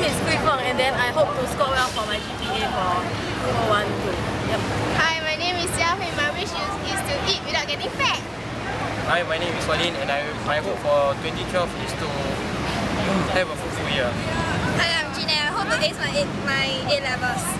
name is Gui Feng and then I hope to score well for my GPA for 2012. Yep. Hi, my name is Xia Hui. My wish is, is to eat without getting fat. Hi, my name is Walin and I, my hope for 2012 is to have a fruitful year. Hi, I'm Gina. I hope to ace my, my A levels.